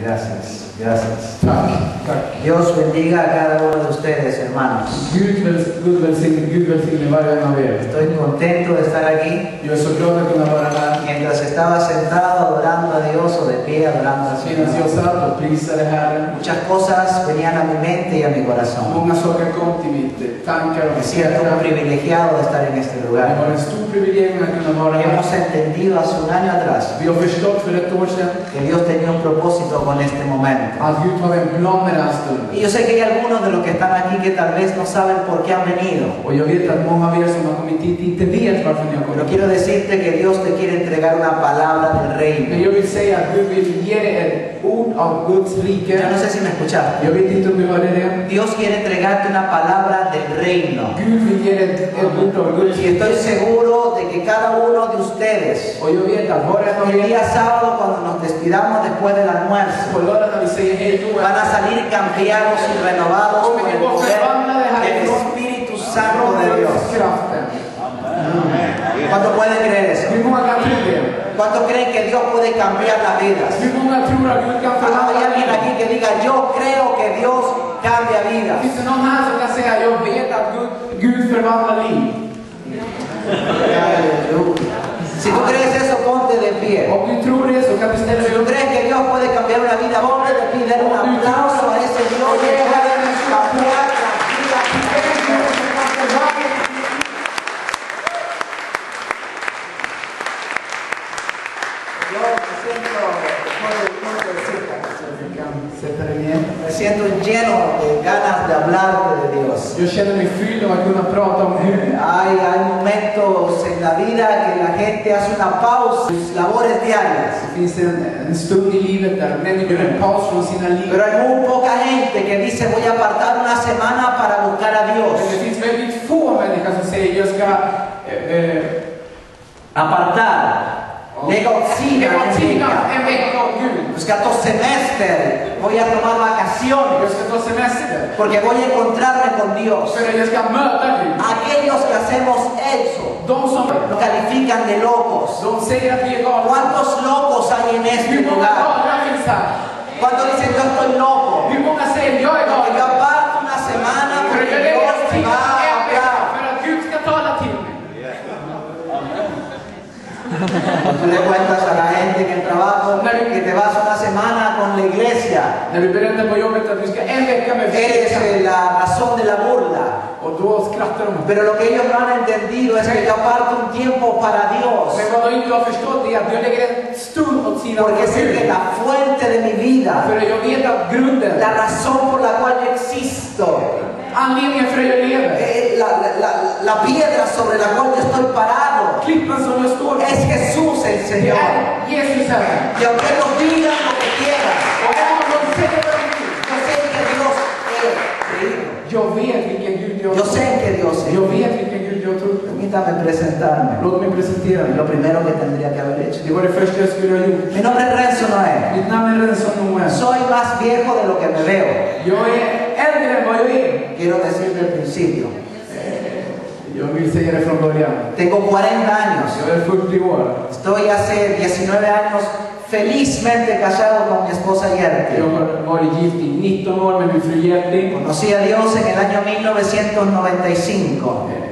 Gracias, gracias. Dios bendiga a cada uno de ustedes, hermanos. Er. Estoy contento de estar aquí. Mientras estaba sentado adorando a Dios o de pie adorando prisade Herren. muchas cosas venían a mi mente y a mi corazón. Me siento privilegiado de estar en este lugar. Hemos entendido hace un año atrás que Dios tenía un propósito con este momento. Y yo sé que hay algunos de los que están aquí que tal vez no saben por qué han venido. Er Pero quiero decirte que Dios te quiere entregar una palabra del reino. Yo no sé si me escuchaste. Dios quiere entregarte una palabra del reino. Y estoy seguro de que cada uno de ustedes, el día sábado cuando nos despidamos después del almuerzo, van a salir cambiados y renovados por el poder del Espíritu Santo de Dios. ¿Cuánto pueden creer eso? ¿Cuánto creen que Dios puede cambiar las vidas? Hay alguien aquí que diga, yo creo que Dios cambia vidas. Si tú crees eso, ponte de pie. Si tú crees que Dios puede cambiar una vida, ponte de pie. Dale un aplauso a ese Dios que puede cambiar las vidas. Yo me siento, ¿puedo- puedo decir esta canción? Sätta dig ner. me siento lleno de ganas de hablarte de Dios. Jag känner mig fylld av att kunna prata om Gud. Hay, hay momentos en la vida que la gente hace una pausa en sus labores diarias. Det finns en, en stund i livet där människor en paus från sina liv. Pero hay muy poca gente que dice voy a apartar una semana para buscar a Dios. Men det finns väldigt få människor som säger jag ska eh, Apartar. Lägga åt en sidan vecka. en vecka åt Gud. Buscar tu semester. Voy a tomar vacaciones. Jag ska ta semester. Porque voy a encontrarme con Dios. För att jag ska möta Gud. Aquellos que hacemos eso De som nos califican de locos. de säger att vi är galna. ¿Cuántos locos hay en este lugar? ¿Cuántos dicen yo estoy loco? Tú le cuentas a la gente que el trabajo que te vas una semana con la iglesia. Eres la razón de la burla. De. Pero lo que ellos no han entendido es que yo aparto un tiempo para Dios. Porque sé que la fuente de mi vida, la razón por la cual yo existo, anledningen för att jag lever, eh, la, la- la- piedra sobre la cual yo estoy parado, klippan som jag står på, es Jesús el Señor. är Jesus Herre. Y aunque ellos digan lo que quieran, Och även om de säger vad de vill, yo sé que Dios es creído. jag vet vilken Gud jag Yo sé que Dios es. Jag vet vilken Gud jag tror. Permítame presentarme. Låt mig presentera Lo primero que tendría que haber hecho. Det var det första jag skulle ha gjort. Mi nombre es Renzo Noé. Mitt namn är Renson Noel. Soy más viejo de lo que me veo. Jag är vad jag är. Quiero principio. Vill säga det från början. Tengo 40 años. Jag är 40 år. Estoy hace 19 años felizmente casado con mi esposa Jag Gerti. har varit gift i 19 år med min fru Gerti. Conocí a Dios en el año 1995.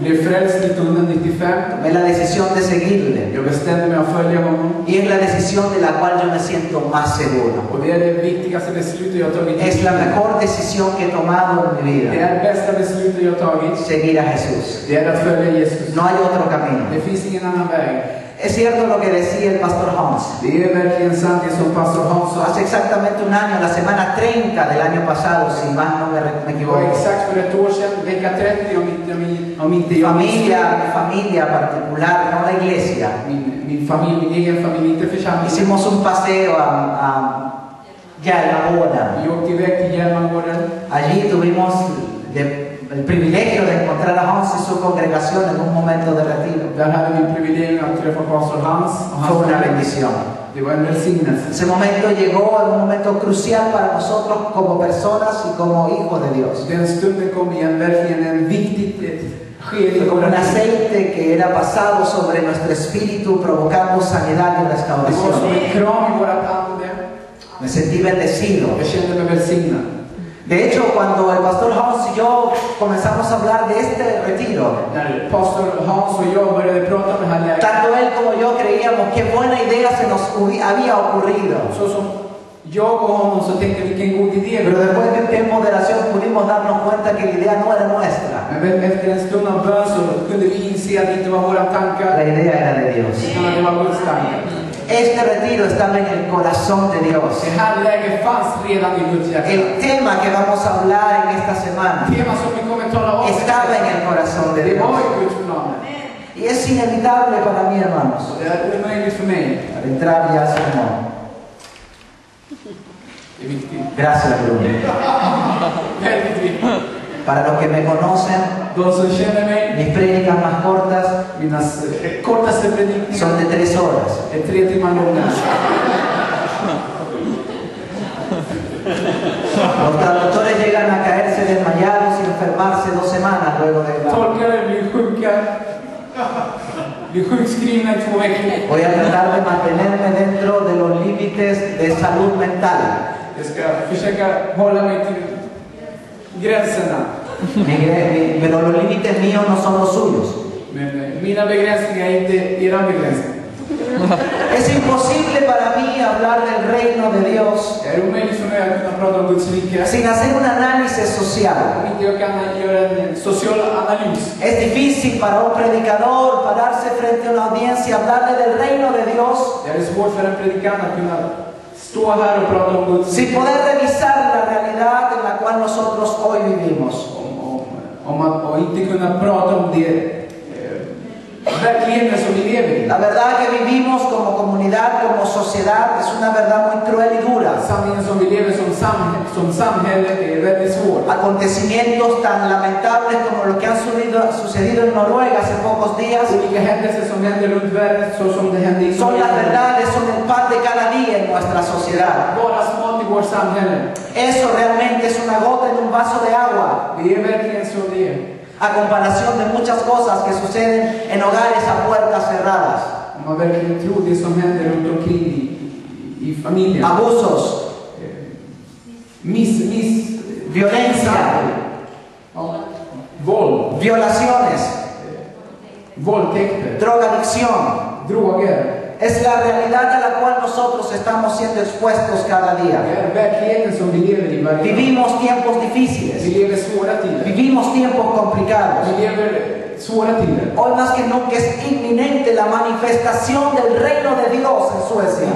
Blev frälst 1995. Tomé la decisión de seguirle. Jag bestämde mig att följa honom. Y es la decisión de la cual yo me siento más seguro. Och det är det viktigaste beslutet jag har tagit. i Es la mejor decisión que he tomado en mi Det vida. är det bästa beslutet jag har tagit. Seguir a Jesús. Det är att följa Jesus. No hay otro camino. Det finns ingen annan väg. Es cierto lo que decía el pastor Hans. Det är verkligen sant det som pastor sa. Hace exactamente un año, la semana 30 del año pasado, si más no me, equivoco. exakt för ett år sedan, vecka 30 om inte, om inte- om inte Mi jag familia, mi familia particular, no la iglesia. min, min familj, min egen familj, inte församlingen. Hicimos un paseo a, a Yalmaboda. Vi åkte iväg till Hjälmangården. Allí tuvimos de- el privilegio de encontrar a Hans y su congregación en un momento de retiro. Där hade vi privilegium att träffa pastor Hans och Fue una bendición. Det var en välsignelse. Ese momento llegó en un momento crucial para nosotros como personas y como hijos de Dios. Den stunden kom igen, verkligen en viktigt skede Como våra un aceite que era pasado sobre nuestro espíritu provocando sanidad y Det var som restauración. en kram i vårat ande. Me sentí bendecido. Jag kände mig välsignad. De hecho, cuando el pastor Hans y yo comenzamos a hablar de este retiro, När pastor Hans och jag började prata om det här läget, tanto él como yo creíamos qué buena idea se nos hubi- había ocurrido. så som jag och honom så tänkte vi vilken god idé. Pero después de un tiempo de oración pudimos darnos cuenta que la idea no era nuestra. Men efter en stund av bön så kunde vi inse att det inte var våra La idea era de Dios. utan att det var Guds tankar. Este retiro estaba en el corazón de Dios. El tema que vamos a hablar en esta semana estaba en el corazón de Dios. Y es inevitable para mí, hermanos, para entrar ya a är viktigt. Gracias, Bruno. Para los que me conocen, mis prédicas más cortas eh, son de tres horas. Los traductores llegan a caerse desmayados y enfermarse dos semanas luego de. Voy a tratar de mantenerme dentro de los límites de salud mental. Pero los límites míos no son los suyos. Es imposible para mí hablar del reino de Dios sin hacer un análisis social. Es difícil para un predicador pararse frente a una audiencia y hablarle del reino de Dios sin poder revisar la realidad en la cual nosotros hoy vivimos. Om, att, och inte kunna prata om det eh. La verdad que vivimos como comunidad, como sociedad, es una verdad muy cruel y dura. Acontecimientos tan lamentables como lo que han sucedido, en Noruega hace pocos días son las verdades, son el pan de cada día en nuestra sociedad. Eso realmente es una gota en un vaso de agua Det är. a comparación de muchas cosas que suceden en hogares a puertas cerradas. Om man verkligen tror det som händer runt omkring i, i, i familjen. Abusos, Miss, miss, violencia, ja, våld, violaciones, våldtäkter, drogadicción. droger. Es la realidad a la cual nosotros estamos siendo expuestos cada día. Vivimos tiempos difíciles, vivimos tiempos complicados. Hoy más que nunca es inminente la manifestación del reino de Dios en Suecia.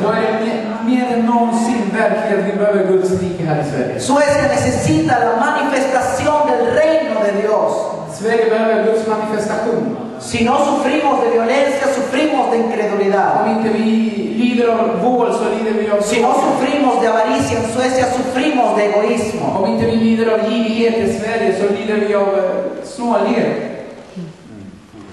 Suecia necesita la manifestación del reino de Dios. Si no sufrimos de violencia, sufrimos de incredulidad. Om inte vi lider av våld så lider vi av Si no sufrimos de avaricia en Suecia, sufrimos de egoísmo. Om inte vi lider av girighet i Sverige så lider vi av eh, snålhet.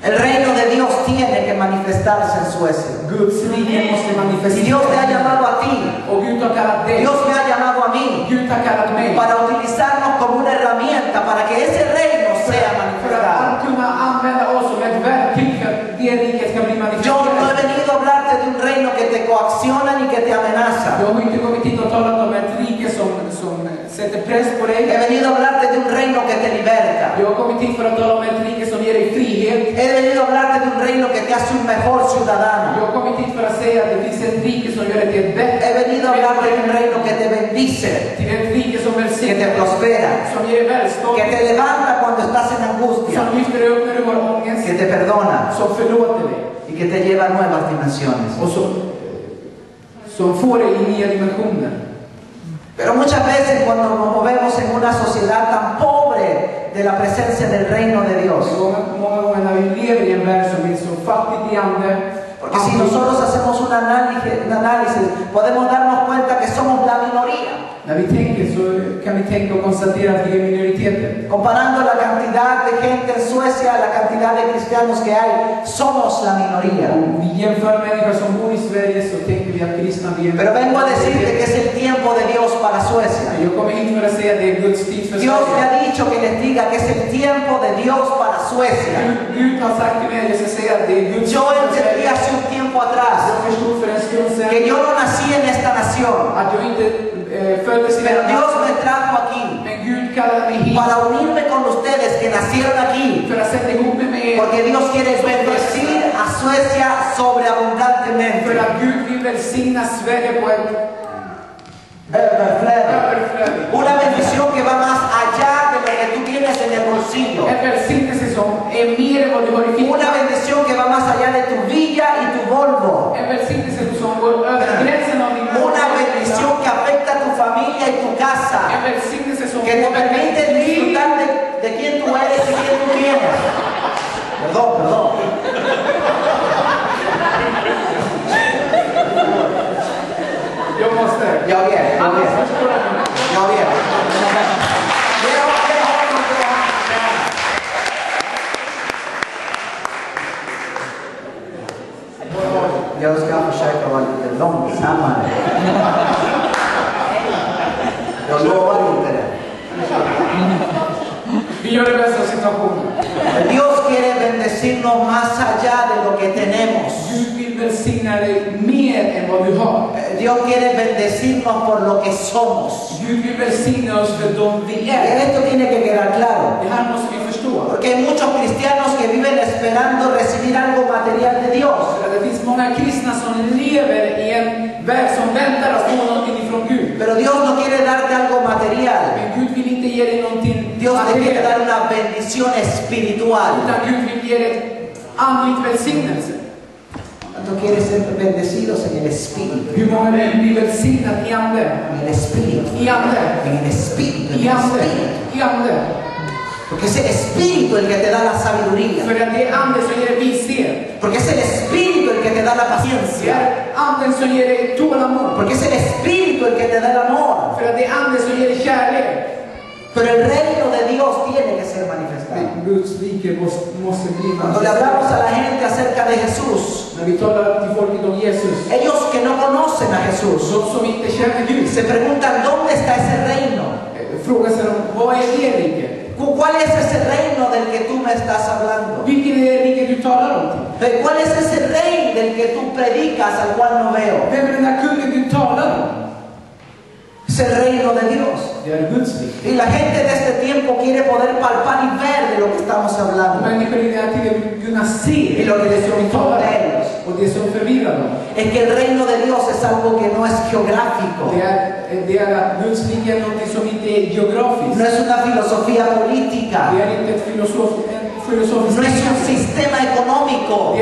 El reino de Dios tiene que manifestarse en Suecia. Guds rike måste Y Dios te ha llamado a ti, Och Gud har kallat dig. Dios me ha llamado a mí Gud har kallat mig. para utilizarnos como una herramienta para que ese reino sea För manifestado. att kunna använda oss som ett verktyg för att det riket ska bli Yo no he manifesterat. venido a hablarte de un reino que te coacciona ni que te amenaza. Jag har inte kommit hit och talat om ett rike som, som sätter press på He venido a hablarte de un reino que te liberta. Jag har kommit hit för att tala om ett rike som ger dig frihet. He venido a hablarte de un reino que te hace un mejor Jag ciudadano. har kommit hit för att säga att det finns ett rike som gör dig till ett bättre He venido a hablarte de un reino que te bendice, till ett rike som que te prospera, som ger välstånd, que te levanta cuando estás en angustia, som lyfter dig upp när du har ångest, que te perdona som förlåter dig y que te lleva a nuevas dimensiones. och som, som får dig i nya dimensioner. Pero muchas veces cuando nos movemos en una sociedad tan pobre de la presencia del reino de Dios, Många, många gånger när vi lever i en värld som är så fattigt i ande, porque si nosotros hacemos un análisis, un análisis, podemos darnos cuenta que somos la minoría. När vi tänker så kan vi tänka och konstatera att vi är minoriteter. Comparando la cantidad de gente en Suecia a la cantidad de cristianos que hay, somos la minoría. Om vi jämför människor som bor i Sverige så tänker vi att kristna vi är Pero vengo a decirte que es el tiempo de Dios para Suecia. Jag kommer hit för att säga att det är Guds tid för Dios me ha dicho que les diga que es el tiempo de Dios para Suecia. Gud, Gud har sagt till mig att jag ska säga att det är Guds Yo tid för entendí hace un tiempo atrás que yo no nací en esta nación, nación. att jag inte eh, Pero Dios me trajo aquí para unirme con ustedes que nacieron aquí. Porque Dios quiere bendecir a Suecia sobreabundantemente. överflöd. Una bendición que va más allá de lo que tú tienes en el bolsillo. Una bendición que va más allá de tu villa y tu Volvo. Una bendición que afecta familia y tu casa. Que te permite disfrutar de, de quién tú eres y quién tú tienes. Perdón, perdón. Jag måste. Jag vet, jag Annars vet. förstår jag inte. Jag vet. Det har- det har man bra hand. Jag ska försöka vara lite långsammare. Jag lovar inte det. Vi gör det bästa av situationen. Dios quiere bendecirnos más allá de lo que tenemos. Gud vill välsigna dig mer än vad du har. Dios quiere bendecirnos por lo que somos. Gud vill välsigna oss för de vi är. Esto tiene que quedar claro. Det här måste vi förstå. Porque hay muchos cristianos que viven esperando recibir algo material de Dios. För att Det finns många kristna som lever i en värld som väntar att få någonting ifrån Gud. Pero Dios no quiere darte algo material. Men Gud vill inte ge dig någonting Dios te quiere dar una bendición espiritual. Utan Gud vill ge dig andligt välsignelse. ¿Cuántos quieren ser bendecidos en el espíritu? Hur många vill bli välsignade i ande? En el espíritu. I ande. En el espíritu. En el espíritu. I ande. Porque es el espíritu el que te da la sabiduría. För att det är anden som ger vishet. Porque es el espíritu el que te da la Det paciencia. är anden som ger dig tålamod. Porque es el espíritu el que te da el amor. För att det är anden som ger kärlek. Pero el reino de Dios tiene que ser manifestado. Cuando le hablamos a la gente acerca de Jesús, ellos que no conocen a Jesús se preguntan dónde está ese reino. eh, ¿Cuál es ese reino del que tú me estás hablando? Eh, ¿Cuál es ese rey del que tú predicas al cual no veo? Vem är den där kungen du talar om? Es el reino de Dios. Y la gente de este tiempo quiere poder palpar y ver de lo que estamos hablando. Y lo que talar de ellos. Es que el reino de Dios es algo que no es geográfico. No es una filosofía política. Filosofisk No es un sistema económico.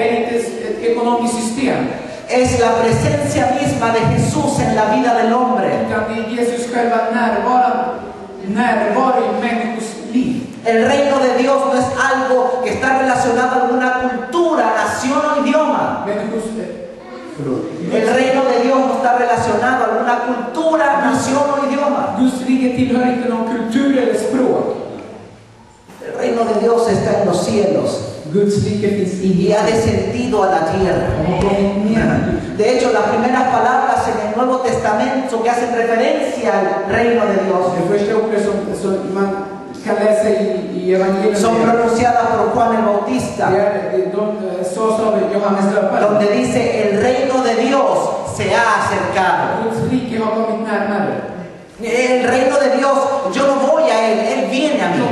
Es la presencia misma de Jesús en la vida del hombre. El reino de Dios no es algo que está relacionado con una cultura, nación o idioma. El reino de Dios no está relacionado a alguna cultura, nación o idioma. El reino de Dios está en los cielos Y ha descendido a la tierra. De hecho, las primeras palabras en el Nuevo Testamento que hacen referencia al reino de Dios son pronunciadas por Juan el Bautista, döparen. donde dice, el reino de Dios se ha acercado. El reino de Dios, yo no voy a Él, Él viene a mí.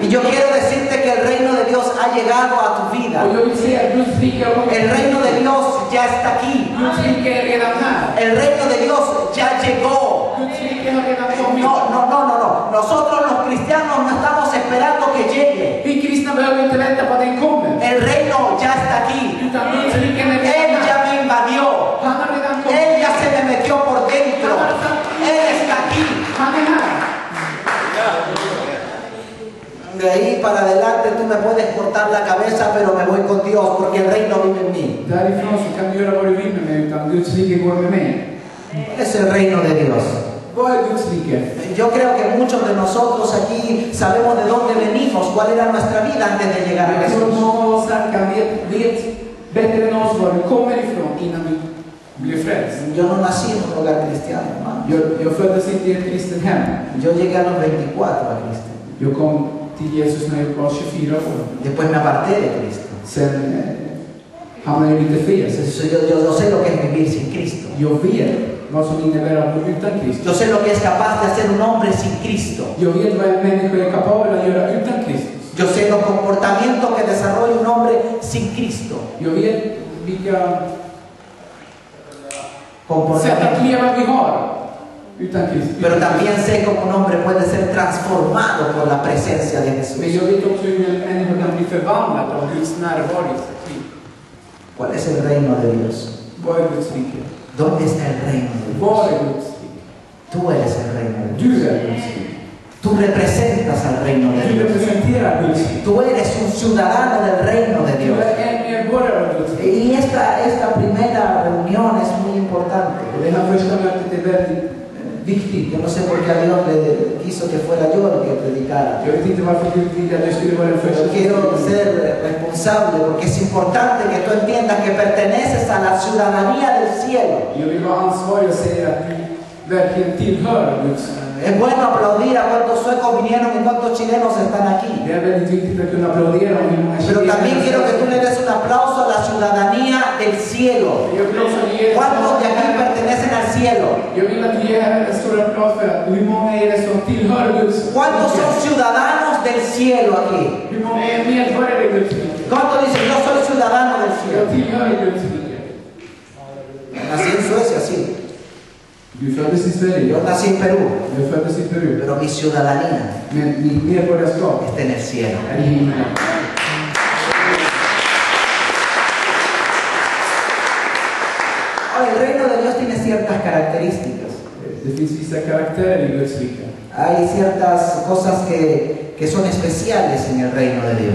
Y yo quiero decirte que el reino de Dios ha llegado a tu vida. Kommit. El reino de Dios ya está aquí. El reino de Dios ya llegó. No, no, no, no, no. Nosotros los cristianos no estamos esperando que llegue. El reino ya está aquí. Utan Guds rike är Él redan ya här. me invadió. Han har redan Él kommit. ya se me metió por dentro. Él está aquí. Han är här. Para adelante tú me puedes cortar la cabeza, pero me voy con Dios porque el reino vive en mí. Därifrån så kan du göra vad du vill med mig, utan Guds rike går med mig. Es el reino de Dios. Yo creo que muchos de nosotros aquí sabemos de dónde venimos, cuál era nuestra vida antes de llegar a Jesús. många av oss här kan vet, vet bättre än oss var du kommer ifrån innan du blev frälst. Yo no nací en un hogar cristiano, hermano. Jag, jag föddes inte i ett kristet hem. Yo llegué a los 24 a Cristo. Jag kom till Jesus när jag var 24 år. Después me aparté de Cristo. Yo, yo, yo sé lo que es vivir sin Cristo. Yo sé lo que es capaz de hacer un hombre sin Cristo. Yo sé los comportamientos que desarrolla un hombre sin Cristo. Vet vilka sätt att leva vi har Kristus. Pero también sé cómo un hombre puede ser transformado por la presencia de Jesús. ¿Cuál es el reino de Dios? ¿Dónde está el reino de Dios? Tú eres el reino de Dios. Tú representas al reino de Dios. Tú eres un ciudadano del reino de Dios. Y esta, esta primera reunión es muy importante. Viktigt. Yo no sé por qué a Dios le quiso que fuera yo el que predicara. Jag vet inte varför Gud ville att jag skulle vara den första. Pero quiero ser responsable porque es importante que tú entiendas que perteneces a la ciudadanía del cielo. Jag vill vara ansvarig och säga att du verkligen tillhör Guds Es bueno aplaudir a cuántos suecos vinieron y cuántos chilenos están aquí. Pero también quiero que tú le des un aplauso a la ciudadanía del cielo. ¿Cuántos de aquí pertenecen al cielo? ¿Cuántos son ciudadanos del cielo aquí? ¿Cuántos dicen yo soy ciudadano del cielo? Nací en Suecia, sí. Yo nací en Perú. Pero mi ciudadanía está en el cielo. är i himlen. Ahora, el reino de Dios tiene ciertas características. Hay ciertas cosas que, que son especiales en el reino de Dios.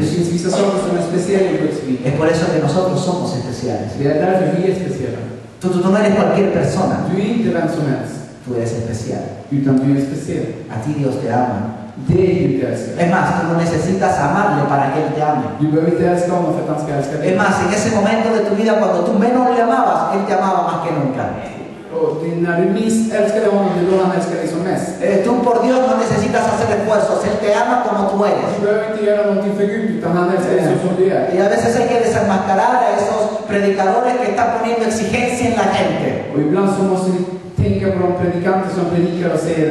Es por eso que nosotros somos especiales. Det är därför vi är speciella. Tú, tú, tú no eres cualquier persona, Du är inte vem som helst, tú eres especial. utan du är speciell. A ti Dios te ama. Es más, tú no necesitas amarle para que Él te ame. Es más, en ese momento de tu vida cuando tú menos le amabas, Él te amaba más que nunca. Och är när du minst älskade honom, det är då han älskar dig som mest. Eh, tú por Dios no necesitas hacer esfuerzos, Él te ama como tú eres. Du behöver inte göra någonting för Gud, utan han älskar dig så som du är. Y a veces hay que desenmascarar a esos predicadores que están poniendo exigencia en la gente. Och ibland så måste vi tänka på de predikanter som predikar och säger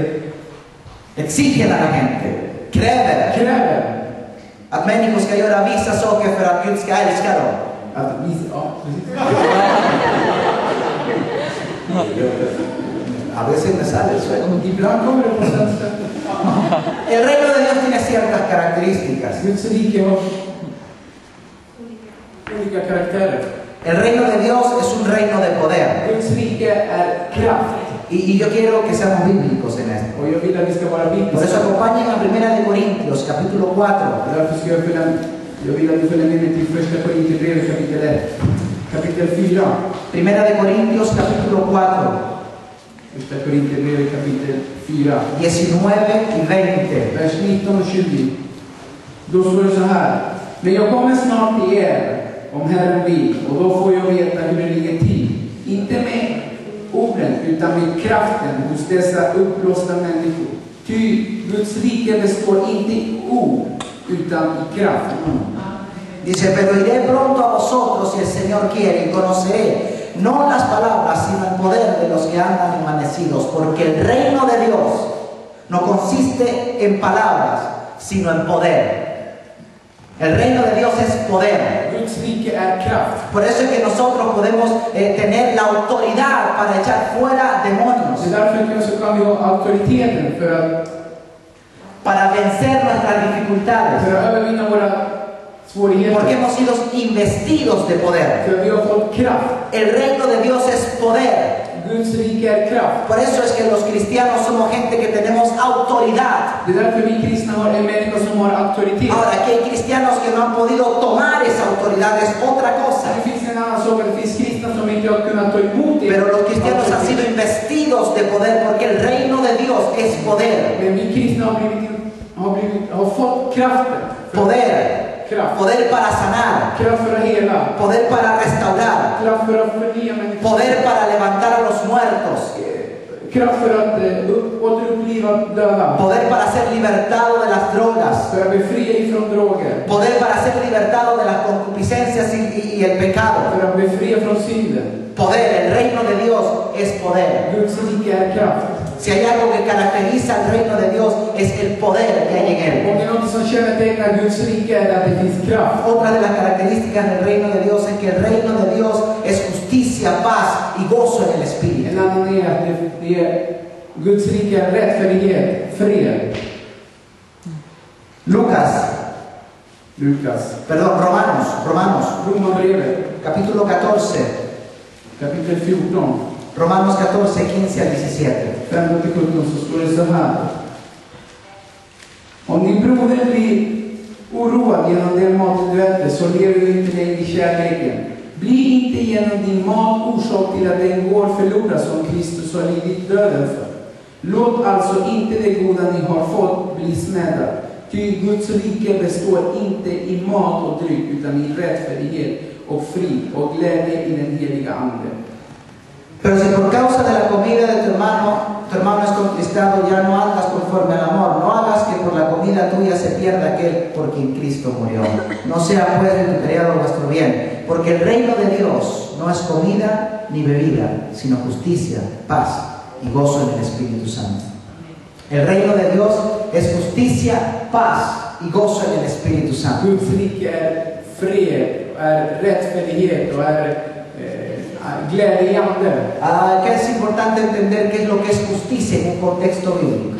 Exigen a la gente, kräver kräver att människor ska göra vissa saker för att Gud ska älska dem. att vi... Ja, precis. A veces me sale el sueño. Det på svenska. El reino de Dios tiene ciertas características. El reino de Dios es un reino de poder. Y, y yo quiero que seamos bíblicos en esto. Por eso acompañen a Primera de Corintios, capítulo 4. Till kapitel 1. Kapitel 4. Primera de Corintios, capítulo 4, Första Korinthierbrevet kapitel 4. 19 y 20. Vers 19 och 20. Då står det så här. Men jag kommer snart till er, om Herren vill, och då får jag veta hur det ligger till. Inte med orden, utan med kraften hos dessa uppblåsta människor. Ty Guds rike består inte i ord, utan i kraft. Dice, pero iré pronto a vosotros si el Señor quiere y conoceré no las palabras, sino el poder de los que andan envanecidos, porque el reino de Dios no consiste en palabras, sino en poder. El reino de Dios es poder. Kraft. Por eso es que nosotros podemos eh, tener la autoridad para echar fuera demonios, para vencer nuestras dificultades, för att övervinna våra porque hemos sido investidos de poder. El reino de Dios es poder. Kraft. Por eso es que los cristianos somos gente que tenemos autoridad. Ahora, aquí hay cristianos que no han podido tomar esa autoridad, es otra cosa. Pero los cristianos han sido investidos de poder porque el reino de Dios es poder. Poder. Poder para sanar. Poder para restaurar. Poder para levantar a los muertos. Poder para ser libertado de las drogas, poder para ser libertado de las concupiscencias y, y- el pecado. Poder, el reino de Dios es poder. Si hay algo que caracteriza al reino de Dios es el poder que hay en él. Otra de las características del reino de Dios es que el reino de Dios es justicia, paz y gozo en el Espíritu. En annan är att det, det är Guds rike är rättfärdighet, fred. Lucas, Lukas. perdón, Romanos, Romanos, Romarbrevet capítulo 14, kapitel 14, Romanos 14, 15 al 17. 15-17 så står det så här. Om din broder blir oroad genom den mat du äter så lever du inte längre i kärleken. Bli inte genom din mat orsak till att den går förlorad som Kristus har lidit döden för. Låt alltså inte det goda ni har fått bli smädda. Ty Guds rike består inte i mat och dryck utan i rättfärdighet och frid och glädje i den heliga Ande. Pero si por causa de la comida de tu hermano, tu hermano es conquistado, ya no andas conforme al amor. No hagas que por la comida tuya se pierda aquel por quien Cristo murió. No sea pues vituperiado vuestro bien, porque el reino de Dios no es comida ni bebida, sino justicia, paz y gozo en el Espíritu Santo. El reino de Dios es justicia, paz y gozo en el Espíritu Santo. Ah, que es importante entender qué es lo que es justicia en un contexto bíblico.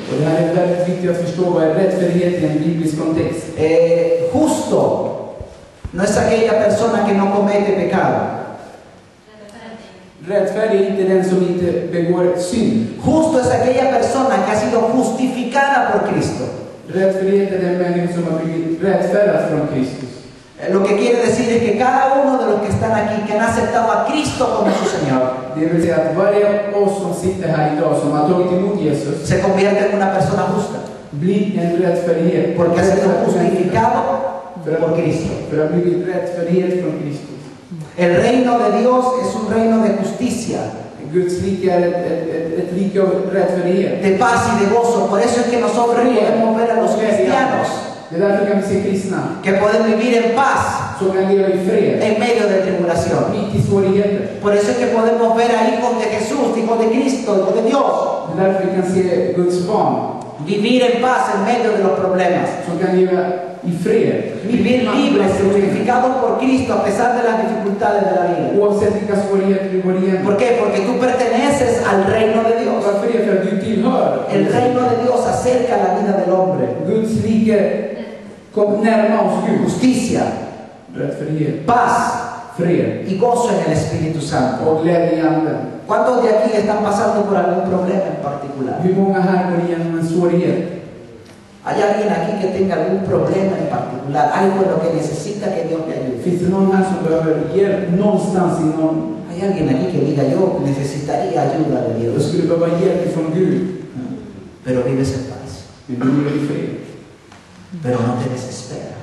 Kontext. Eh, justo no es aquella persona que no comete pecado. Justo es aquella persona que ha sido justificada por Cristo. Lo que quiere decir es que cada uno de los que están aquí, que han aceptado a Cristo como su Señor, Det vill säga att varje oss som sitter här idag som har tagit emot Jesus se convierte en una persona justa. blir en rättfärdighet. Porque ha sido justificado por Cristo. för att blivit rättfärdighet från Kristus. El reino de Dios es un reino de justicia, Guds rike är ett, ett, ett, ett rike av rättfärdighet. de paz y de gozo. Por eso es que nosotros podemos ver a los cristianos Que pueden vivir en paz som kan leva i fred, en medio de tribulación. mitt i svårigheter. Por eso es que podemos ver a hijos de Jesús, hijos de Cristo, hijos de Dios, Det är därför vi kan se Guds barn vivir en paz en medio de los problemas. som kan leva i fred. Vivir libres, justificados por Cristo a pesar de las dificultades de la vida. Oavsett vilka svårigheter vi går igenom. ¿Por qué? Porque tú perteneces al reino de Dios. Varför det? För att du tillhör. El reino de Dios acerca la vida del hombre. Guds rike Justicia, Rättfärdighet, paz fred y gozo en el Espíritu Santo. och glädje i anden. ¿Cuántos de aquí están pasando por algún problema en particular? Hur många här går igenom en svårighet? ¿Hay alguien aquí que tenga algún problema en particular? Algo en lo que necesita que Dios le ayude. Finns det någon här som behöver hjälp någonstans i någon... Hay alguien aquí que diga yo necesitaría ayuda de Jag Dios, skulle behöva hjälp från Gud. pero vives en paz, Men du lever i fred. Pero no te desespera,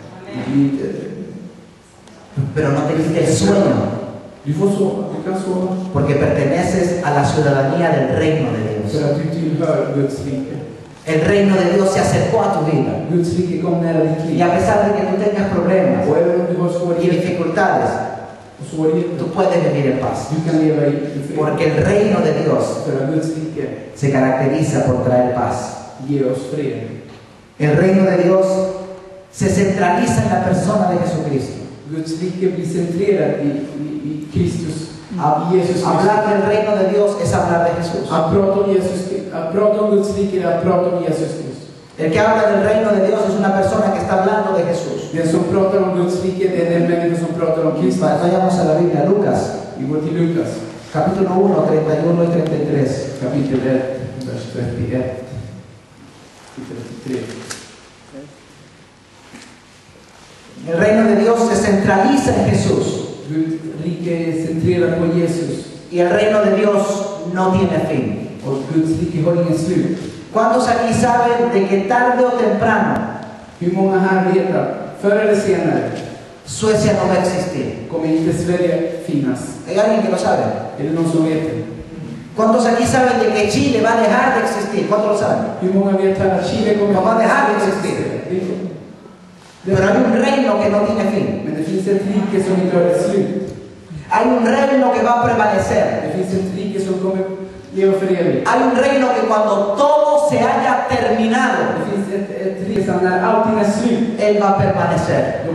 pero no te quita el sueño, porque perteneces a la ciudadanía del reino de Dios. El reino de Dios se acercó a tu vida. Y a pesar de que tú tengas problemas y dificultades, tú puedes vivir en paz, porque el reino de Dios se caracteriza por traer paz. El reino de Dios se centraliza en la persona de Jesucristo. Guds rike blir centrerat i, i, i Kristus, Hab- i Jesus Kristus. Hablar del reino de Dios es hablar de Jesús. Att prata om Jesus, att prata om Guds rike är att prata om Jesus Kristus. El que habla del reino de Dios es una persona que está hablando de Jesús. Den som pratar om Guds rike, det är den människa som pratar om Kristus. Vayamos a la Biblia, Lucas, Vi går till Lukas, capítulo 1, 31 y 33. kapitel 1, vers 31 till 33. El reino de Dios se centraliza en Jesús y el reino de Dios no tiene fin. ¿Cuántos aquí saben de que tarde o temprano Suecia no va a existir? ¿Hay alguien que lo sabe? ¿Cuántos aquí saben de que Chile va a dejar de existir? ¿Cuántos lo saben? Var det här vi Det- det- Pero hay un reino que no tiene fin. Hay un reino que va a prevalecer. Hay un reino que cuando todo se haya terminado, Él va a permanecer.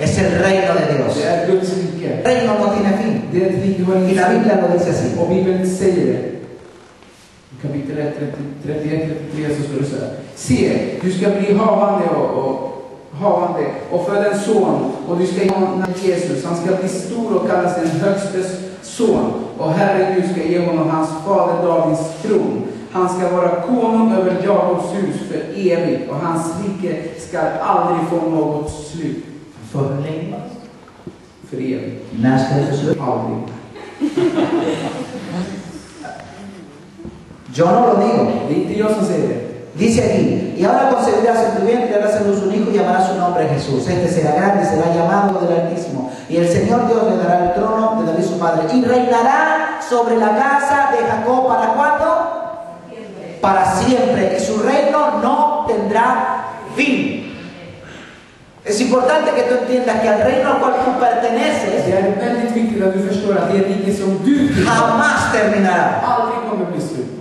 Es el reino de Dios. El reino no tiene fin. Y la Biblia lo dice así. Kapitel 1, 31-33 så står det så här. Se, du ska bli havande och, och havande och föda en son och du ska ge honom namnet Jesus. Han ska bli stor och kallas den högstes son. Och Herren Gud ska ge honom hans fader Davids tron. Han ska vara konung över Jakobs hus för evigt och hans rike ska aldrig få något slut. För länge. För evigt. När ska det slut? Aldrig. Yo no lo digo. Säger det. Dice aquí, y ahora concebirás en tu vientre, harás a luz un hijo y llamarás su nombre Jesús. Este será grande, será llamado del Altísimo. Y el Señor Dios le dará el trono de David su padre. Y reinará sobre la casa de Jacob. ¿Para cuándo? Para siempre. Y su reino no tendrá fin. Es importante que tú entiendas que al reino al cual tú perteneces jamás terminará. aldrig kommer bli slut.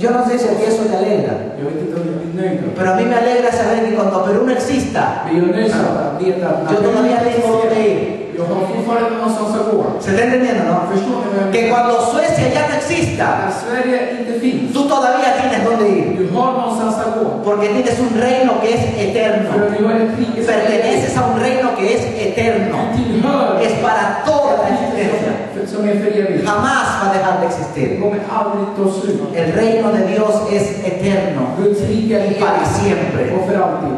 Yo no sé si a ti eso te alegra, pero a mí me alegra saber que cuando Perú no exista, yo todavía tengo donde ir. ¿Se está entendiendo, no? Que cuando Suecia ya no exista, tú todavía tienes donde ir. Porque tienes un reino que es eterno. Perteneces a un reino que es eterno. Es para toda la existencia. för- som är för evigt. Jamás va a dejar de existir. kommer aldrig ta slut. El reino de Dios es eterno Guds rike är y para siempre. och för alltid.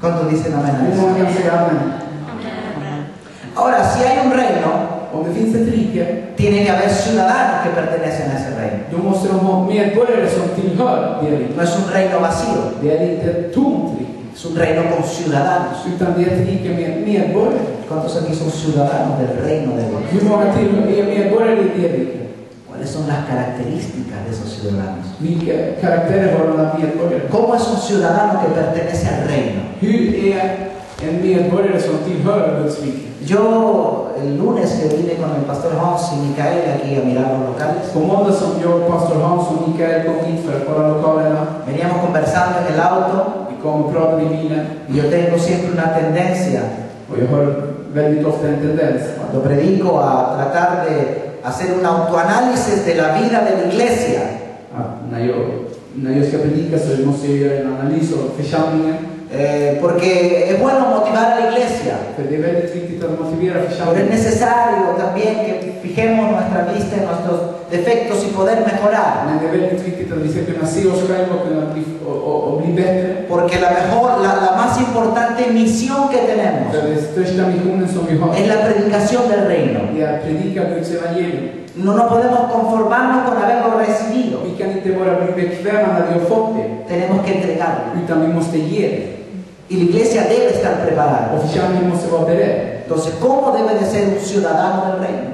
¿Cuántos dicen amén a eso? många amen? Ahora, si hay un reino, Om det finns ett rike, tiene que haber ciudadanos que pertenecen a ese reino. då måste de ha medborgare som tillhör det riket. No es un reino vacío, Det är inte ett tomt rike, es un reino con ciudadanos. utan det är ett rike med medborgare. ¿Cuántos aquí son ciudadanos del reino de Dios? Hur många tillhör är medborgare i det riket? ¿Cuáles son las características de esos ciudadanos? Vilka karaktärer har de här medborgare? ¿Cómo es un ciudadano que pertenece al reino? Hur är en medborgare som tillhör Guds rike? Yo el lunes que vine con el pastor Hans y Micael aquí a mirar los locales, På som jag, pastor Hans och Mikael kom hit för att kolla lokalerna. veníamos conversando en el auto Vi kom och pratade i bilen y yo tengo siempre una tendencia och jag har väldigt ofta en tendens cuando predico a tratar de hacer un autoanálisis de la vida de la iglesia. att när jag, när jag ska predika så måste jag göra en analys av församlingen. Eh, porque es bueno motivar a la iglesia, pero es necesario también que fijemos nuestra vista en nuestros defectos y poder mejorar. Porque la mejor, la, la más importante misión que tenemos es la predicación del reino. No nos podemos conformarnos con haberlo recibido. Tenemos que entregarlo. Y la iglesia debe estar preparada. Entonces, ¿cómo debe de ser un ciudadano del reino?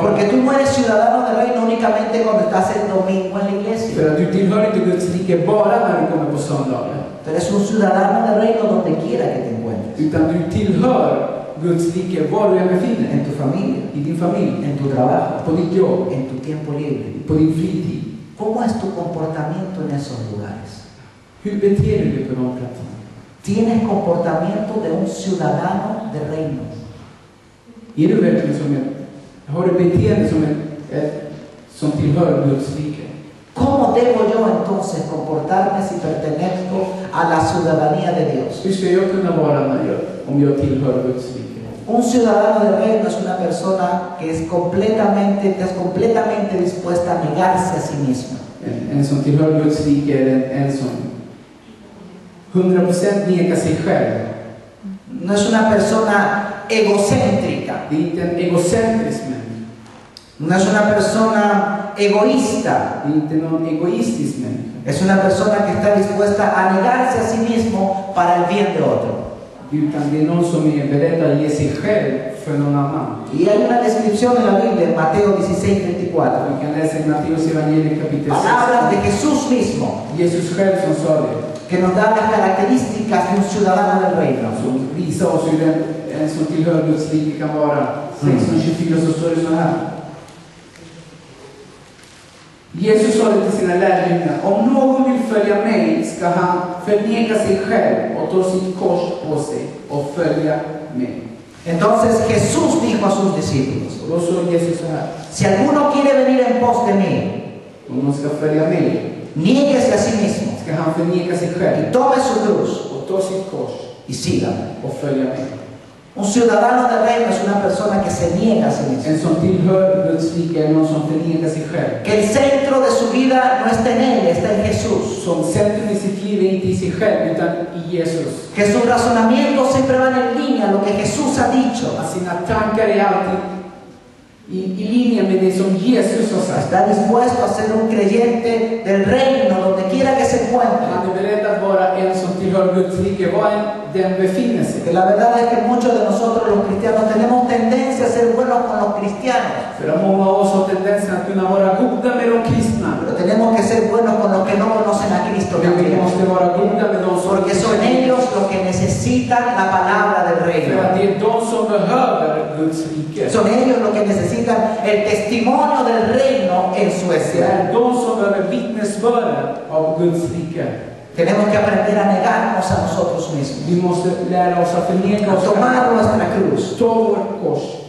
Porque tú no eres ciudadano del reino únicamente cuando estás el domingo en la iglesia. Söndagen. Tú eres un ciudadano del reino donde quiera que te encuentres. Utan du tillhör Guds rike var du än befinner dig. En tu familia, I din familj, en tu trabajo, på ditt jobb, en tu tiempo libre. på din fritid. ¿Cómo es tu comportamiento en esos lugares? Hur beter du dig på de platserna? ¿Tienes comportamiento de un ciudadano del reino? Är du verkligen som en, har du beteende som en, ett, som tillhör Guds rike? ¿Cómo debo yo entonces comportarme si pertenezco a la ciudadanía de Dios? Hur ska jag kunna vara när jag, om jag tillhör Guds rike? Un ciudadano del reino es una persona que es completamente, que es completamente dispuesta a negarse a sí misma. En, en som tillhör Guds rike är en, en som 100% nekar sig själv. No es una persona egocéntrica, Det är inte en egocentrisk människa. no es una persona egoísta, Det är inte någon egoistisk människa. es una persona que está dispuesta a negarse a sí mismo para el bien de otro. utan det är någon som är beredd att ge sig själv för någon annan. Y hay una descripción en la Biblia, en Mateo 16, 34. Vi kan läsa i Matteus evangelium kapitel Palabras de 16. Jesús mismo, Jesus själv som sa det. Que nos da las características de un ciudadano del reino. Som visar oss hur en, en som tillhör Guds rike kan vara. 16.24 så står det så här. Jesus sa det till sina lärjungar. Om någon vill följa mig ska han förneka sig själv och ta sitt kors på sig och följa mig. Entonces Jesús dijo a sus discípulos, Jesus så här. si alguno quiere venir en pos de mí, Om någon ska följa mig niéguese a sí mismo ska han förneka sig själv y tome su cruz och ta sitt kors y sígame. och följa mig. Un ciudadano del reino es una persona que se niega a sí mismo. En som tillhör Guds rike är någon som förnekar sig själv. Que el centro de su vida no está en él, está en Jesús. Som centrum i sitt liv är inte i sig själv utan i Jesus. Que sus razonamientos siempre van en línea a lo que Jesús ha dicho. Att sina tankar är alltid med det som Jesus har sagt. Está dispuesto a ser un creyente del reino donde quiera que se encuentre. Han är beredd att vara en som tillhör Guds rike, var än den befinner Que la verdad es que muchos de nosotros los cristianos tenemos tendencia a ser buenos con los cristianos, För att många av oss har tendensen att kunna vara goda med de kristna. pero tenemos que ser buenos con los que no conocen a Cristo también. måste vara goda med de som Porque son ellos los que necesitan la palabra del För att reino. det är de som behöver Guds rike. Son ellos los que necesitan el testimonio del reino en Suecia. Tenemos que aprender a negarnos a nosotros mismos, a tomar nuestra cruz.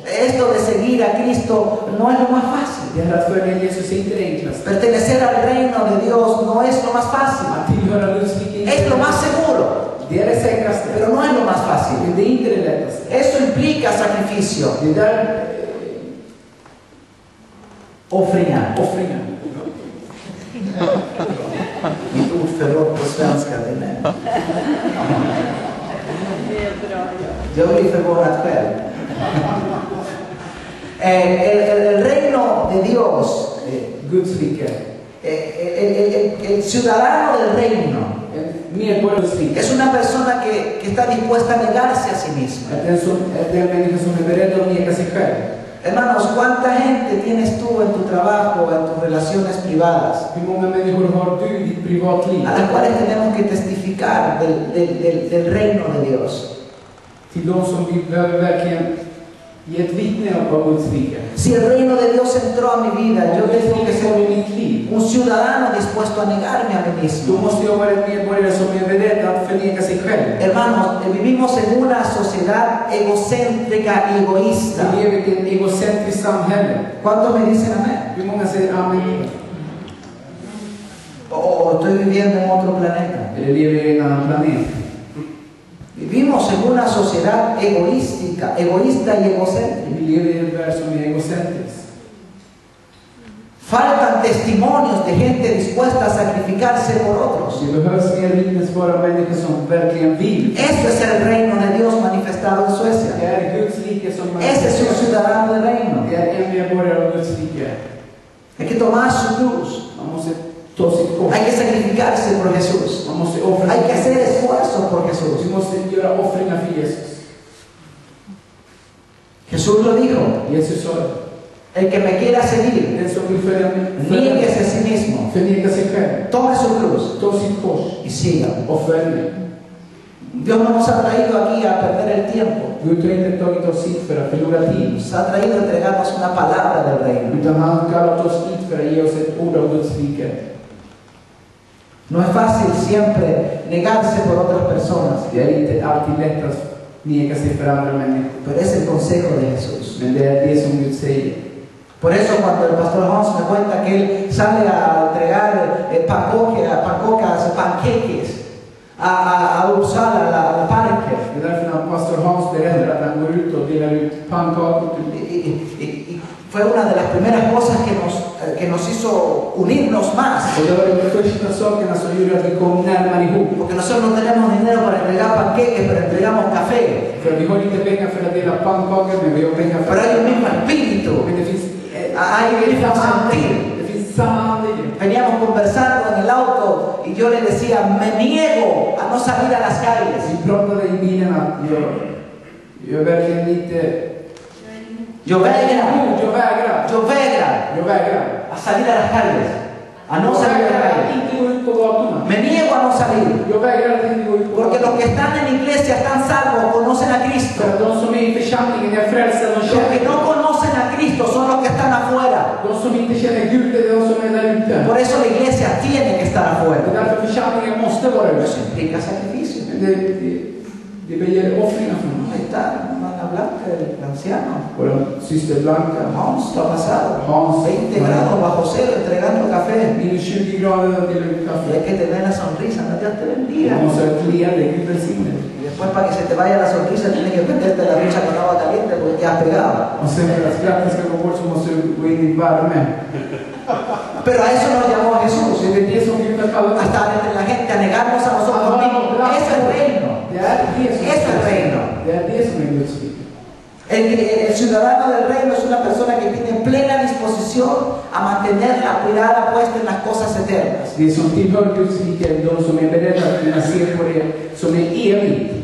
Esto de seguir a Cristo no es lo más fácil. Pertenecer al reino de Dios no es lo más fácil. Es lo más seguro, det säkraste. pero no es lo más fácil. Eso implica sacrificio, där offringar. eh, offringen. Mitt ordförråd på svenska, det är Jag blir förvånad själv. El, el- el reino de Dios, eh, Guds rike. eh, el, el- el- el ciudadano del reino, es una persona que, que está dispuesta a negarse a sí misma. Hermanos, ¿cuánta gente tienes tú en tu trabajo, en tus relaciones privadas, a las cuales tenemos que testificar del, del- del- del reino de Dios? Si el reino de Dios entró a mi vida, yo tengo que ser un ciudadano dispuesto a negarme a mí mismo. Hermanos, eh, vivimos en una sociedad egocéntrica y egoísta. ¿Cuántos me dicen amén? O, o estoy viviendo en otro planeta. Eller lever i en annan planet? Vivimos en una sociedad egoística, egoísta y egocéntrica. Faltan testimonios de gente dispuesta a sacrificarse por otros. Esto es el reino de Dios manifestado en Suecia. Ese es un ciudadano del reino. Hay que tomar su cruz. Hay que sacrificarse por Jesús. Hay que hacer esfuerzo por Jesús. Jesús lo dijo. El que me quiera seguir, niéguese a sí mismo. Tome su cruz y siga. Dios no nos ha traído aquí a perder el tiempo. Nos ha traído a entregarnos una palabra del reino. No es fácil siempre negarse por otras personas, Det är inte alltid lätt att neka sig för andra människor. pero es el consejo de Jesús. Men det är det som Gud säger. Por eso cuando el pastor Hans me cuenta que él sale a entregar eh, pancocas, panqueques a, a, a Uppsala, al, al parque, Det är därför när pastor Hans berättar att han går ut och delar ut pannkakor fue una de las primeras cosas que nos, que nos hizo unirnos más. Porque nosotros no tenemos dinero para entregar panqueques, pero entregamos café. Pero hay un mismo espíritu, eh, hay un mismo sentir. Veníamos conversando en el auto y yo le decía, me niego a no salir a las calles. Yo vägrar, Jo, jag vägrar. yo vägrar Jag vägrar. a salir a las calles, a no salir a la vägrar att calle. inte gå ut på gatorna. Me niego a no salir, Jag vägrar att inte gå ut på porque los que están en la iglesia están salvos, conocen a Cristo. För de som är i församlingen är frälsta, de Los que no conocen a Cristo son los que están afuera. De som inte känner Gud är de som är där ute. Por eso la iglesia tiene que estar Det är afuera. därför församlingen måste vara ute. Eso implica sacrificio. Men det, det, det begär offringar från oss. Blanca, el anciano. Vår syster Blanca, Hans, lo ha pasado. Hans, 20 grados bajo cero entregando café. minus 20 grader delar kaffe. hay que tener la sonrisa, no Dios te bendiga. Man måste ha ett leende, Gud välsigne dig. Y después para que se te vaya la sonrisa tienes que prenderte la ducha con agua caliente porque ya has pegado. Och sen för att skrattet ska gå bort så måste du gå in i värme. Pero a eso nos llamó Jesús. Det är det som Gud har kallat oss. la gente, a negarnos a nosotros mismos. Eso es el reino. Det är det som Eso es reino. Det är det som är Guds rike. El, el ciudadano del reino es una persona que tiene plena disposición a mantener la mirada puesta en las cosas eternas. Det som tillhör Guds rike är de som är beredda att kunna se på det som är evigt.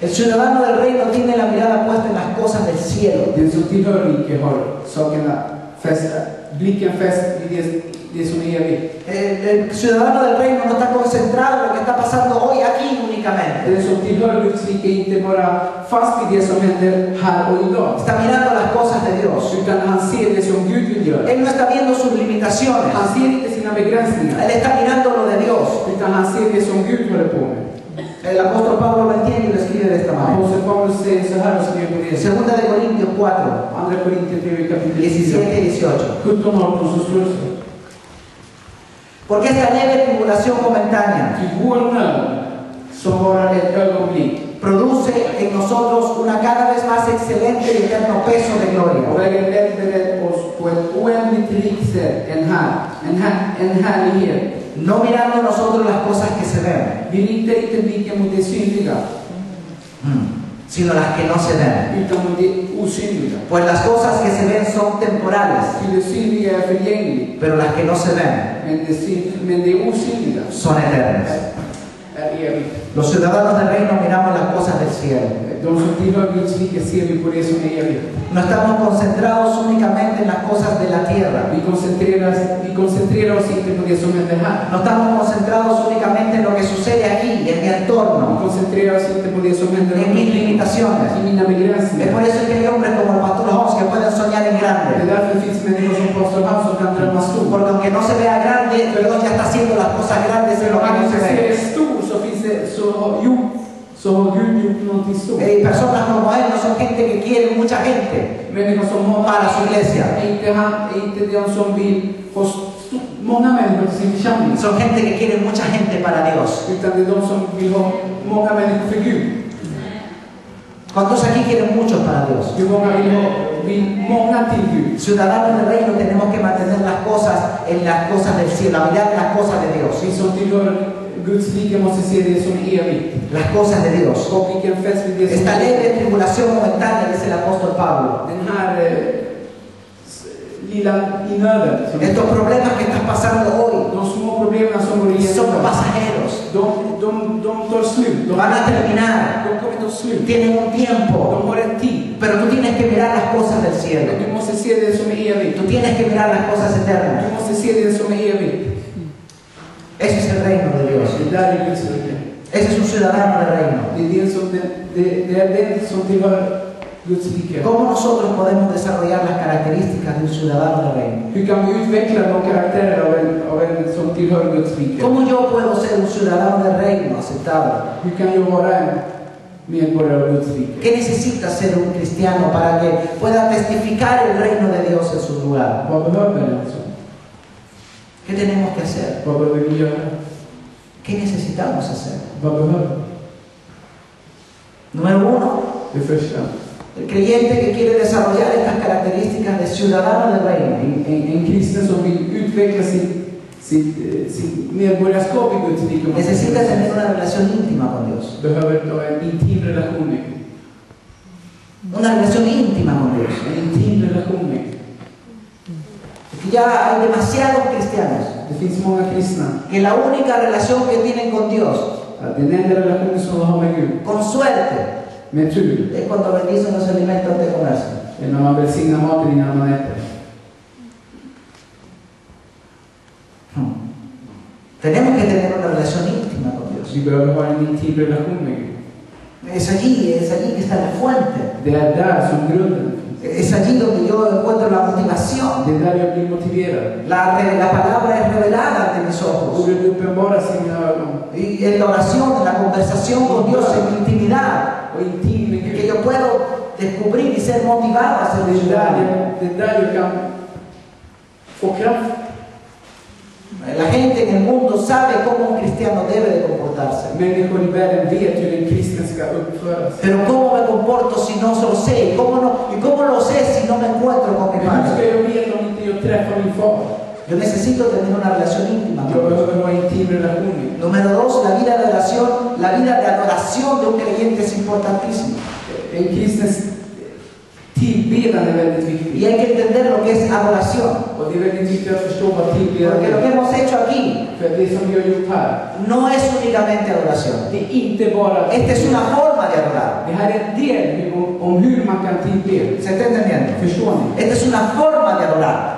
El ciudadano del reino tiene la mirada puesta en las cosas del cielo. Den som tillhör rike har sakerna fästa, blicken fäst vid det, det som är evigt. El, el ciudadano del reino no está concentrado en lo que está pasando hoy aquí únicamente. Den som tillhör Guds rike är inte bara fast vid det som händer här och idag. Está mirando las cosas de Dios. Utan han ser det som Gud vill göra. Él no está viendo sus limitaciones. Han ser inte sina begränsningar. Él está mirando lo de Dios. Utan han ser det som Gud håller på med. El apóstol Pablo lo entiende y lo escribe de esta manera. Segunda de Corintios 4, Andra Korinthierbrevet kapitel 17 4. y 18. 17 18 så står det så. Porque esta leve tribulación momentánea. Produce en nosotros una cada vez más excelente y eterno peso de gloria. No mirando nosotros las cosas que se ven, Sino las que no se ven. Pues las cosas que se ven son temporales, pero las que no se ven son eternas. är evigt. Los ciudadanos del reino miramos las cosas del cielo. No estamos concentrados únicamente en las cosas de la tierra. No estamos concentrados únicamente en lo que sucede aquí, en mi entorno, en mis limitaciones. Es por eso que hay hombres como el pastor Hans que pueden soñar en grande. Porque aunque no se vea grande, Dios ya está haciendo las cosas grandes en lo que no se ve. Någonting stort. Eh, personas como él no son gente que quiere mucha gente para su iglesia. Son gente que quiere mucha gente para Dios. ¿Cuántos aquí quieren muchos para Dios? Ciudadanos del reino tenemos que mantener las cosas en las cosas del cielo, a mirar las cosas de Dios. Guds rike måste se det som evigt. Las cosas de Dios. Och Esta leve tribulación momentánea, dice el apóstol Pablo. Den här eh, s- lilla i nöden. Som Estos problemas que estás pasando hoy de små problemen som går igenom. son pasajeros. De, de, de tar slut. De, Van a terminar. de kommer ta slut. Tienen un tiempo. De har en tid. Pero tú tienes que mirar las cosas del cielo. Du måste se det som är evigt. Tú tienes que mirar las cosas Du eternas. måste se det som är evigt. Ese es el reino de Dios. Ese es un ciudadano del reino. ¿Cómo nosotros podemos desarrollar las características de un ciudadano del reino? Hur kan vi utveckla de karaktärer av en, av en som tillhör Guds rike? ¿Cómo yo puedo ser un ciudadano del reino aceptado? Hur kan jag vara en medborgare av Guds rike? ¿Qué necesita ser un cristiano para que pueda testificar el reino de Dios en su lugar? Vad behöver en sån? ¿Qué tenemos que hacer? ¿Qué necesitamos hacer? Número uno, el creyente que quiere desarrollar estas características de ciudadano del reino en, en, en kristen som vill utveckla sitt, sitt, eh, sitt medborgarskap i Guds rike måste necesita tener una relación íntima con Dios. behöver ha en intim relation med Gud. Una relación íntima con Dios. En intim relation med Gud. El Ya hay demasiados cristianos Det finns många kristna. que la única relación que tienen con Dios, Att den enda relationen som de har med Gud, con suerte, med tur, es cuando bendicen los alimentos de comerse. är när man välsignar maten innan man äter. Hmm. Tenemos que tener una relación íntima con Dios. Vi behöver ha en intim relation med Gud. Es allí, es allí que está la fuente. Det är där som grunden finns. Es allí donde yo encuentro la motivación. La, la palabra es revelada ante mis ojos. Y en la oración, en la conversación con Dios, en mi intimidad, que yo puedo descubrir y ser motivado a servir kan få kraft. La gente en el mundo sabe cómo un cristiano debe de comportarse. Pero ¿cómo me comporto si no lo sé? ¿Y cómo, no, ¿Y cómo lo sé si no me encuentro con mi padre? Yo necesito tener una relación íntima. Número dos, la vida de oración, la vida de adoración de un creyente es importantísima. En kristens tillbedjan är väldigt Y hay que entender lo que es adoración. Och det är väldigt viktigt att förstå vad tillbedjan Porque lo que hemos hecho aquí För det som vi har gjort här, no es únicamente adoración. det är inte bara... Esta es una forma de adorar. Det här är en del om, om hur man kan tillbe. ¿Se está entendiendo? Förstår ni? Esta es una forma de adorar.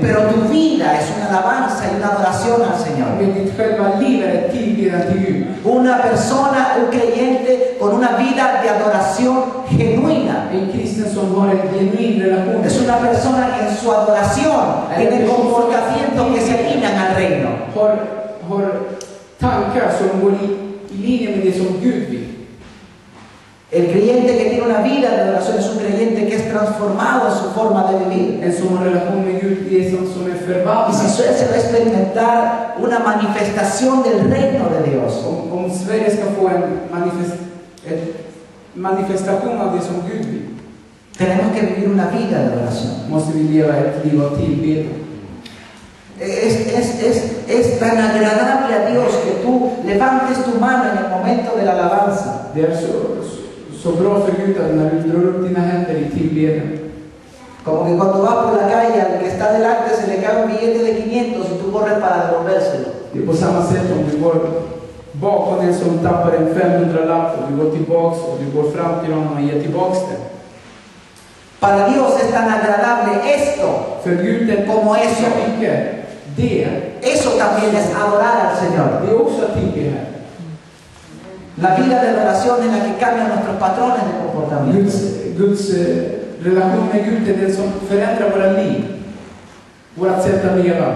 Pero tu vida es una alabanza y una adoración al Señor. Una persona, un creyente con una vida de adoración genuina. Es una persona que en su adoración tiene comportamientos que se alinean al reino. El creyente que tiene una vida de adoración es un creyente que es transformado en su forma de vivir. En som har relation med Gud, det är som, som är Y si se va a experimentar una manifestación del reino de Dios, Om, om Sverige ska få en manifest, ett manifestation av det som Gud vill, tenemos que vivir una vida de adoración. måste vi leva ett liv av tillbedjan. Es, es, es, es tan agradable a Dios que tú levantes tu mano en el momento de la alabanza. Är du drar upp dina händer i tillbedjan, Como que cuando vas por la calle, al que está delante se le cae un billete de 500 y tú corres para devolvérselo. det är på samma sätt om du går bakom en som tappar en 500-lapp och du går tillbaks och du går fram till honom och ger tillbaks den. Para Dios es tan agradable esto För Gud är como eso. mycket. Det, Eso también es adorar al Señor. det är också att tillbe här. La vida de adoración es la que cambia nuestros patrones de comportamiento. Guds, Guds eh, relation med Gud är det som förändrar våra liv. Vårt sätt att leva.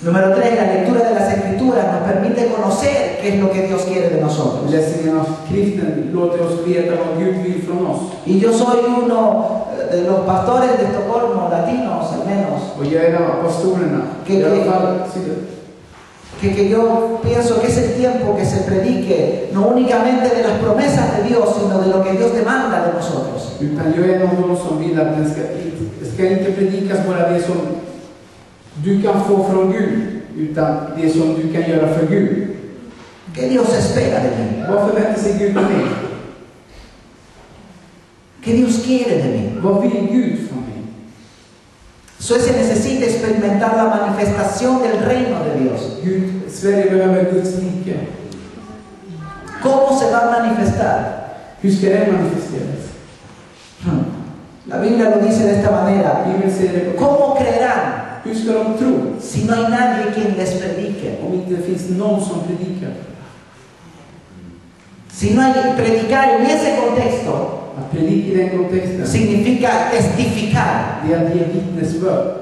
Número tres, la lectura de las escrituras nos permite conocer qué es lo que Dios quiere de nosotros. Läsningen av skriften låter oss veta vad Gud vill från oss. Y yo soy uno de los pastores de Estocolmo, latinos al menos, Och jag är en av pastorerna. Que- I alla que- fall, que, que yo pienso que es el tiempo que se predique no únicamente de las promesas de Dios, sino de lo que Dios demanda de nosotros. utan jag är en av dem som vill att den ska, det ska inte predikas bara det som du kan få från Gud, utan det som du kan göra för Gud. ¿Qué Dios espera de mí? Vad förväntar sig Gud av mig? ¿Qué Dios quiere de mí? Vad vill Gud mig? Suecia necesita experimentar la manifestación del reino de Dios. Gud, Sverige behöver Guds rike. ¿Cómo se va a manifestar? Hur ska det manifesteras? Hmm. La Biblia lo dice de esta manera. ¿Cómo creerán Hur ska de tro si no hay nadie quien les predique? om inte det finns någon som predikar? Si no hay predicar en ese contexto Significa testificar.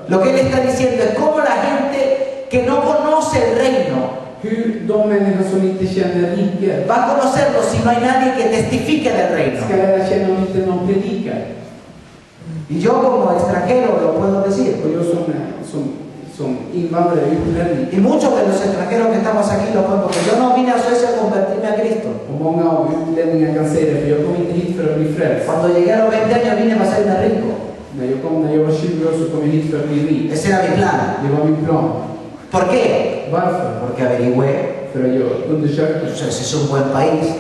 Lo que él está diciendo es cómo la gente que no conoce el reino Hur de människor som inte känner riket va a conocerlo si no hay nadie que testifique del reino. ska lära känna om inte någon predikar. Y yo como extranjero lo puedo decir. Och jag som, som, Y muchos de los extranjeros que estamos aquí lo pueden porque yo no vine a Suecia a convertirme a Cristo. Cuando llegué a los 20 años vine para hacerme rico. När jag kom när jag var 20 år så kom jag hit för att bli rik. Ese era mi plan. ¿Por qué? Porque averigüé, jag undersökte. Suecia es un buen país,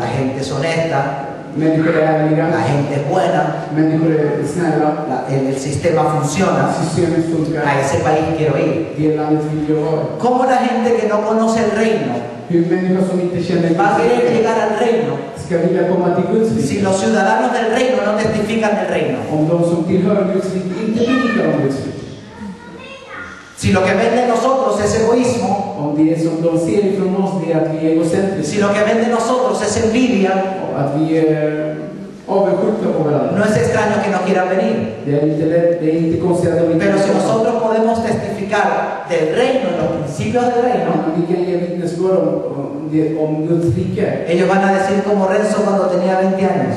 la gente es honesta, La gente es buena, är snälla. la- el, el sistema funciona. Systemet A ese país quiero ir. Det landet vill jag vara. ¿Cómo la gente que no conoce el reino Hur människor som inte känner va a querer llegar al reino ska vilja komma till Guds si los ciudadanos del reino no testifican del reino? Om de som tillhör Guds rike inte predikar om Guds rike. Si lo que vende en nosotros es egoísmo, Om det som de ser ifrån oss det är att vi är si lo que vende en nosotros es envidia, och Att vi är avundsjuka på varandra. no es extraño que no quieran venir. Det är inte, lätt, det är inte konstigt att de inte Pero si nosotros podemos testificar del reino, de los principios del reino, Om vi kan ge vittnesbörd om, om, det- om Guds rike, ellos van a decir como Renzo cuando tenía 20 años,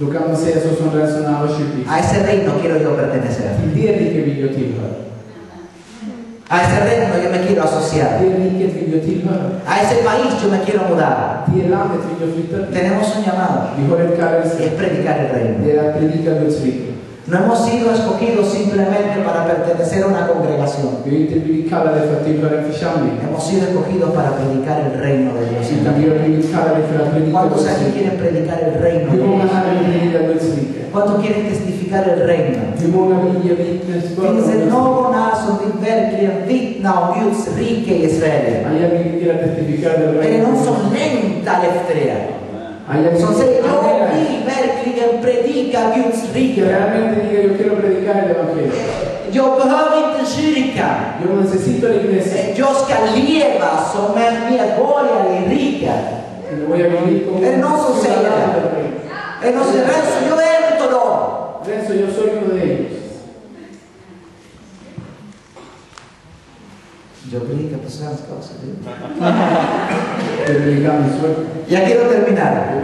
då kan man säga så som den som när han var 20. a ese reino quiero yo pertenecer. Till det riket vill jag tillhöra. A ese reino yo me quiero asociar. A ese país yo me quiero mudar. Tenemos un llamado, es predicar el reino. No hemos sido escogidos simplemente para pertenecer a una congregación. Hemos sido escogidos para predicar el reino de Dios. ¿Cuántos aquí quieren predicar el reino? De Dios? ¿Cuántos quieren testificar el reino? Rike? någon här som vill verkligen vittna om Guds rike i Sverige? Är det någon som längtar efter det? Verkligen predika Guds que rike. realmente diga yo quiero predicar el evangelio. Behöver inte. Yo necesito la iglesia. Jag ska leva som en medborgare i riket. Y voy a vivir como Är det någon som säger ciudadano det? del reino. Är det någon som säger, "Renzo, jag är en utav dem. Renzo, yo soy uno de ellos. Yo på svenska också. du. Predicando en suerte. Ya quiero terminar.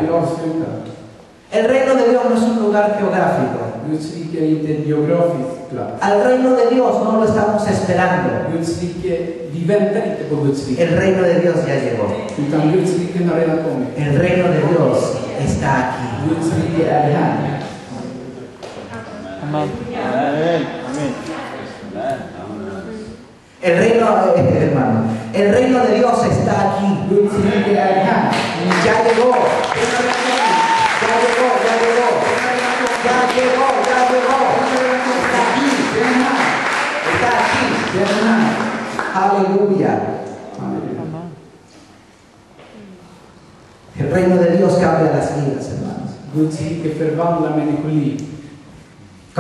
El reino de Dios no es un lugar geográfico. Al reino de Dios no lo estamos esperando. El reino de Dios ya llegó. El reino de Dios está aquí. Guds rike är här. Amen. Amen. El reino, eh, hermano, el reino de Dios está aquí. Ya llegó. Ya llegó, ya llegó. Ya llegó, ya llegó. Está aquí. Está aquí. Aleluya. El reino de Dios cambia las vidas, hermanos. Guds rike förvandlar människoliv.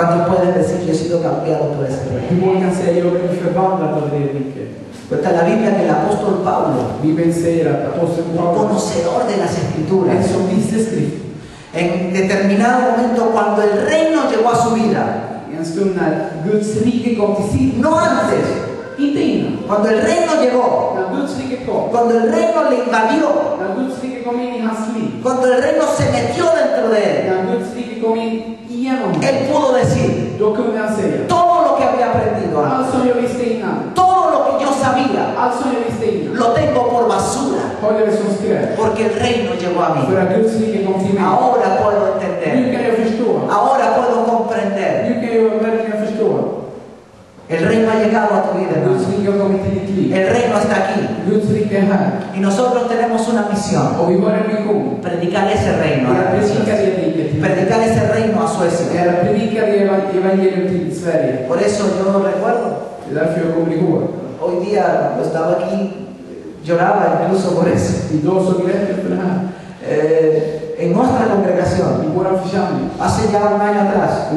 ¿Cuántos pueden decir que he sido cambiado por ese reino? Hur många kan säga jag blev förvandlad av det riket? Cuenta la Biblia que el apóstol Pablo, Bibeln säger att aposteln un Paulus, conocedor de las en escrituras, som visste skrift, en determinado momento cuando el reino llegó a su vida, i en stund när Guds rike kom till sin, no antes, inte innan, cuando el reino llegó, när Guds rike kom, cuando el reino le invadió, när Guds rike kom in i hans liv, cuando el reino se metió dentro de él, él pudo decir todo lo que había aprendido todo lo que yo sabía, lo tengo por basura, porque el reino llegó a mí. Ahora puedo entender, ahora puedo comprender. El reino ha llegado a tu vida, El reino está aquí. Y nosotros tenemos una misión, predicar ese reino. Predicar ese reino a Suecia. Por eso yo recuerdo, hoy día estaba aquí, lloraba incluso por eso. Eh, en nuestra congregación, hace ya un año atrás,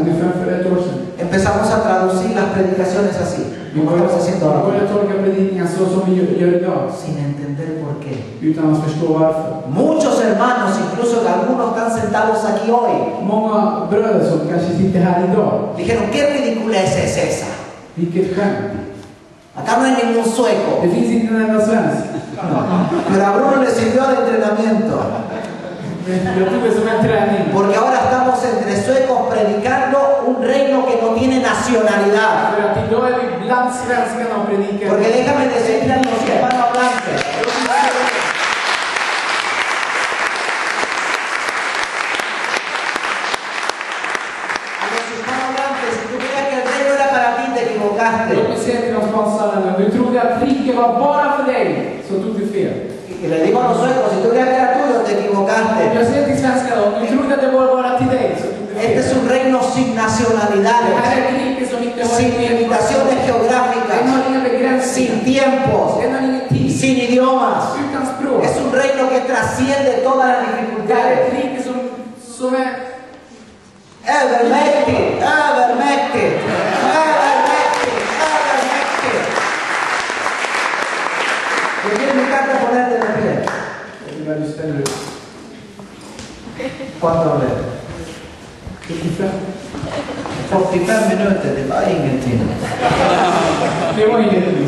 empezamos a traducir las predicaciones así, Började tolka predikningar så som vi gör, idag. sin entender por qué. Utan att förstå varför. Muchos hermanos, incluso algunos están sentados aquí hoy, Många bröder som kanske sitter här idag. dijeron, ¿qué ridiculez es esa? Vilket skämt. Acá no hay ningún sueco. Det finns inte en enda svensk. Pero a Bruno le sirvió de entrenamiento. Porque ahora estamos entre suecos predicando un reino que no tiene nacionalidad. Porque déjame decirle a los te equivocaste. Låt mig säga till de sponsrarna nu, om du trodde att riket var bara för dig, så tog du fel. Y le digo a suecos, si tú creías que era tuyo, te equivocaste. Este es un reino sin nacionalidades, sin limitaciones geográficas, sin tiempos, sin idiomas. Es un reino que trasciende todas las dificultades. rike du? Pratar om det. 75. 45 minuter, det var ingenting. Det var ingenting.